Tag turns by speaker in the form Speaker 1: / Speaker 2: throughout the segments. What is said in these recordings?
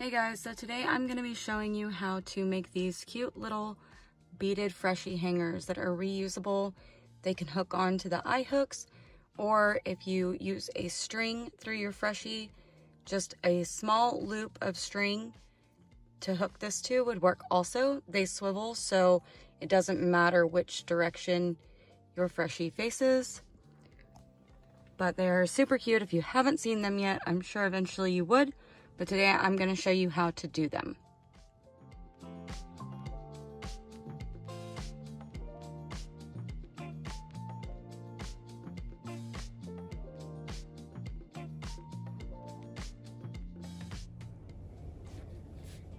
Speaker 1: Hey guys, so today I'm going to be showing you how to make these cute little beaded freshie hangers that are reusable. They can hook onto the eye hooks or if you use a string through your freshie, just a small loop of string to hook this to would work also. They swivel so it doesn't matter which direction your freshie faces. But they're super cute. If you haven't seen them yet, I'm sure eventually you would. But today I'm going to show you how to do them.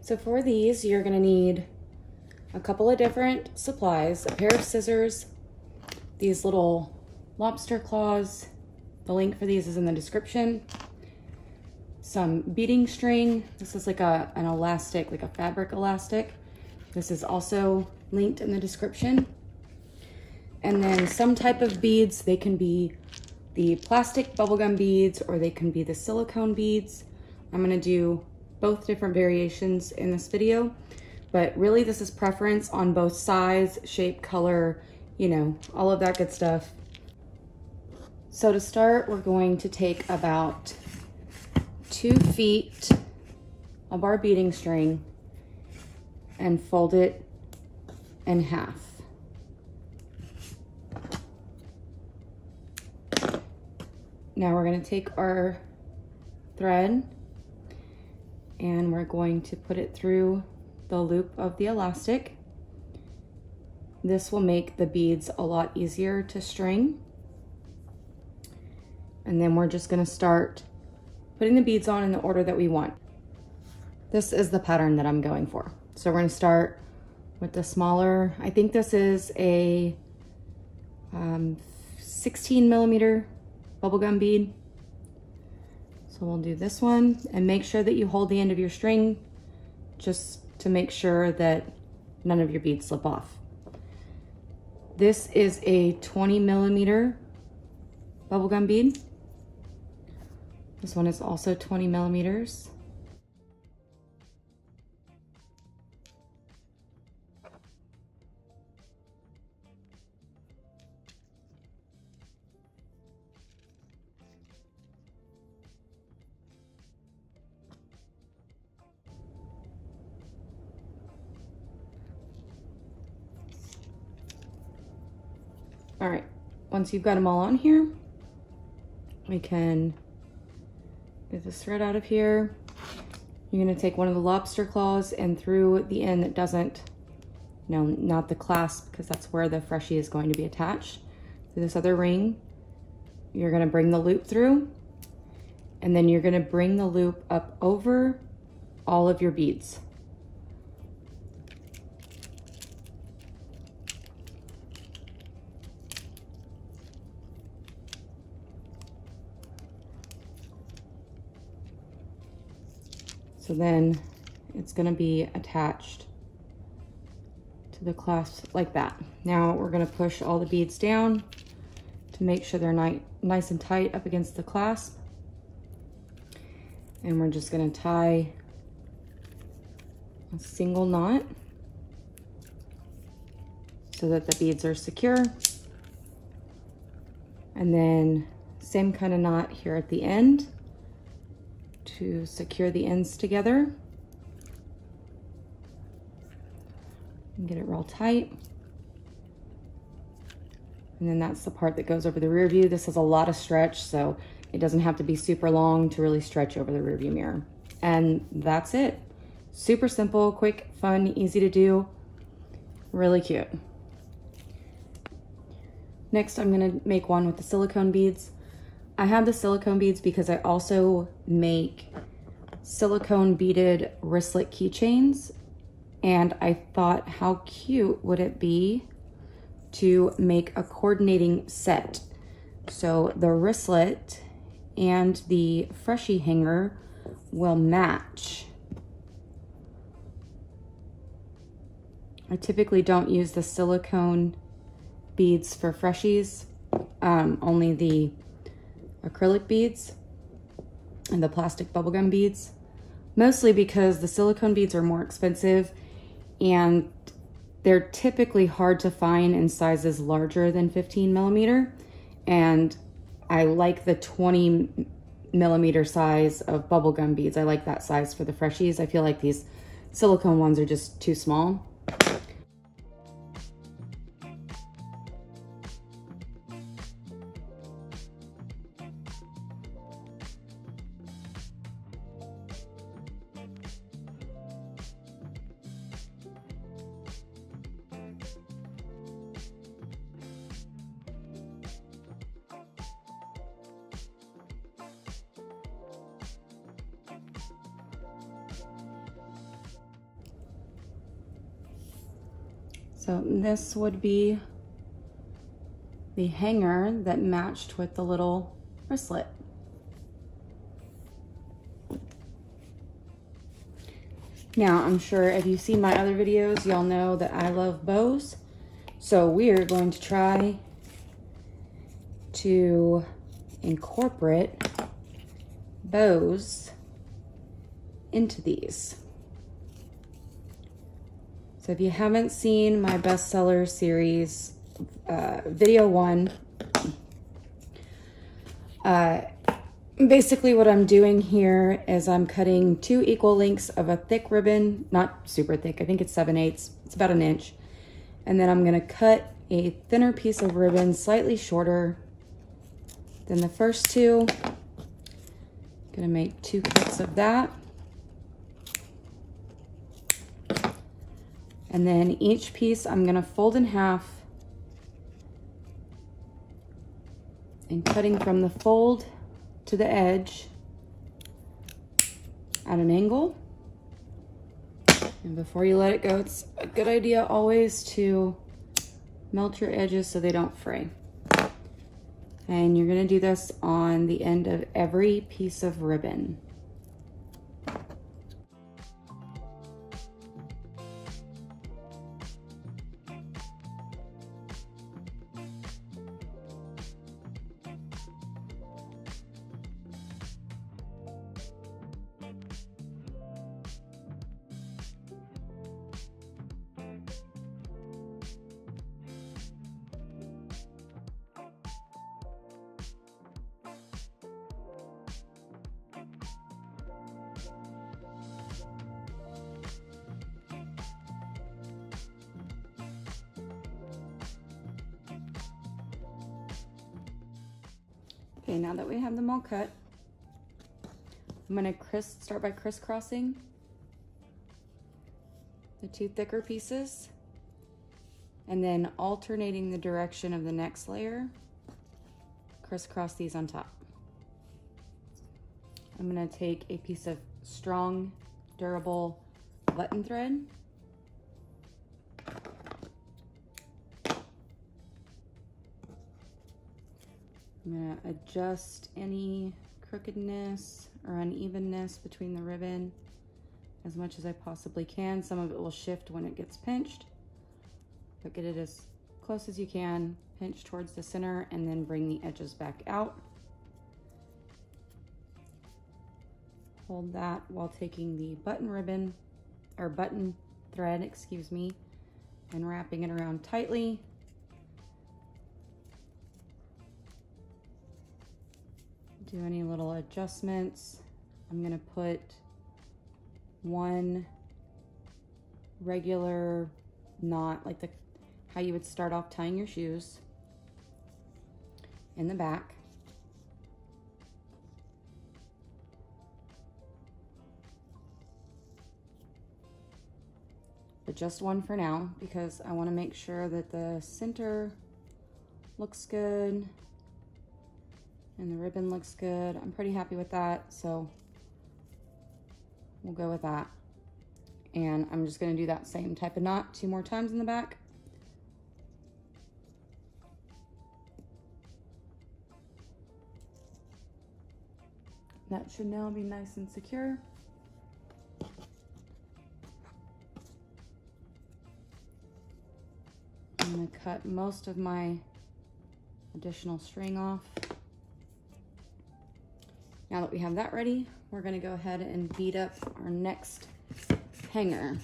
Speaker 1: So for these, you're gonna need a couple of different supplies, a pair of scissors, these little lobster claws. The link for these is in the description. Some beading string. This is like a, an elastic, like a fabric elastic. This is also linked in the description. And then some type of beads. They can be the plastic bubblegum beads or they can be the silicone beads. I'm gonna do both different variations in this video, but really this is preference on both size, shape, color, you know, all of that good stuff. So to start, we're going to take about two feet of our beading string and fold it in half. Now we're gonna take our thread and we're going to put it through the loop of the elastic. This will make the beads a lot easier to string. And then we're just gonna start putting the beads on in the order that we want. This is the pattern that I'm going for. So we're gonna start with the smaller, I think this is a um, 16 millimeter bubblegum bead. So we'll do this one and make sure that you hold the end of your string just to make sure that none of your beads slip off. This is a 20 millimeter bubblegum bead. This one is also 20 millimeters. All right, once you've got them all on here, we can get this thread out of here. You're gonna take one of the lobster claws and through the end that doesn't, no, not the clasp, because that's where the freshie is going to be attached. To this other ring, you're gonna bring the loop through, and then you're gonna bring the loop up over all of your beads. So then it's gonna be attached to the clasp like that. Now we're gonna push all the beads down to make sure they're ni nice and tight up against the clasp. And we're just gonna tie a single knot so that the beads are secure. And then same kind of knot here at the end to secure the ends together. And get it real tight. And then that's the part that goes over the rear view. This has a lot of stretch, so it doesn't have to be super long to really stretch over the rear view mirror. And that's it. Super simple, quick, fun, easy to do. Really cute. Next, I'm gonna make one with the silicone beads. I have the silicone beads because I also make silicone beaded wristlet keychains. And I thought how cute would it be to make a coordinating set. So the wristlet and the freshie hanger will match. I typically don't use the silicone beads for freshies, um, only the acrylic beads and the plastic bubblegum beads. mostly because the silicone beads are more expensive and they're typically hard to find in sizes larger than 15 millimeter. And I like the 20 millimeter size of bubblegum beads. I like that size for the freshies. I feel like these silicone ones are just too small. So this would be the hanger that matched with the little wristlet. Now, I'm sure if you've seen my other videos, y'all know that I love bows. So we are going to try to incorporate bows into these. So if you haven't seen my bestseller series, uh, video one, uh, basically what I'm doing here is I'm cutting two equal lengths of a thick ribbon, not super thick, I think it's 7 eighths, it's about an inch. And then I'm gonna cut a thinner piece of ribbon, slightly shorter than the first two. Gonna make two cuts of that. And then each piece I'm gonna fold in half and cutting from the fold to the edge at an angle. And before you let it go, it's a good idea always to melt your edges so they don't fray. And you're gonna do this on the end of every piece of ribbon. Okay, now that we have them all cut, I'm gonna start by crisscrossing the two thicker pieces and then alternating the direction of the next layer, crisscross these on top. I'm gonna take a piece of strong, durable button thread I'm gonna adjust any crookedness or unevenness between the ribbon as much as I possibly can. Some of it will shift when it gets pinched, but get it as close as you can, pinch towards the center, and then bring the edges back out. Hold that while taking the button ribbon, or button thread, excuse me, and wrapping it around tightly do any little adjustments. I'm gonna put one regular knot, like the how you would start off tying your shoes in the back. But just one for now because I wanna make sure that the center looks good and the ribbon looks good. I'm pretty happy with that, so we'll go with that. And I'm just gonna do that same type of knot two more times in the back. That should now be nice and secure. I'm gonna cut most of my additional string off. Now that we have that ready, we're gonna go ahead and beat up our next hanger.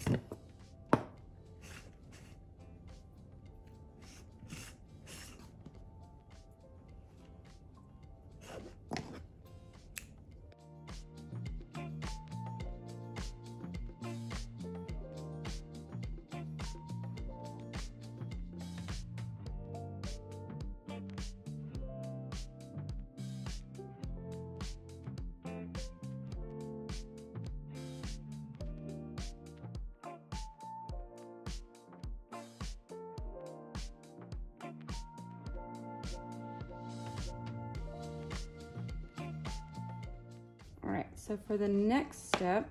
Speaker 1: So for the next step,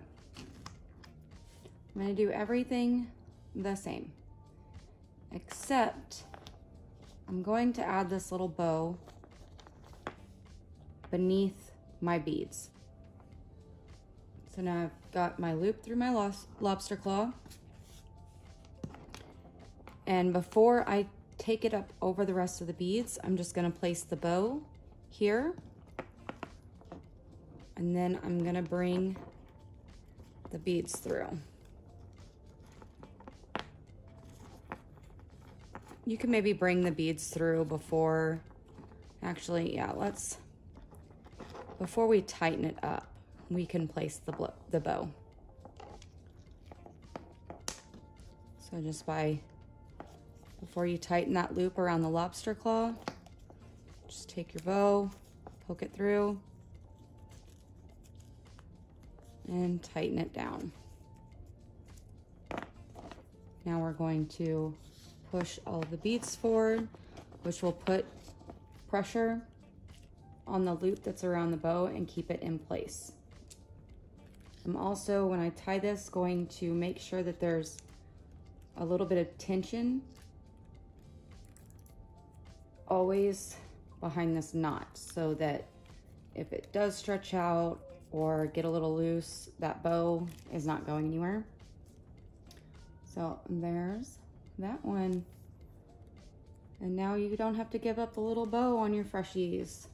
Speaker 1: I'm gonna do everything the same, except I'm going to add this little bow beneath my beads. So now I've got my loop through my lobster claw. And before I take it up over the rest of the beads, I'm just gonna place the bow here and then I'm gonna bring the beads through. You can maybe bring the beads through before, actually, yeah, let's, before we tighten it up, we can place the, the bow. So just by, before you tighten that loop around the lobster claw, just take your bow, poke it through, and tighten it down. Now we're going to push all the beads forward, which will put pressure on the loop that's around the bow and keep it in place. I'm also, when I tie this, going to make sure that there's a little bit of tension always behind this knot so that if it does stretch out or get a little loose, that bow is not going anywhere. So there's that one. And now you don't have to give up the little bow on your freshies.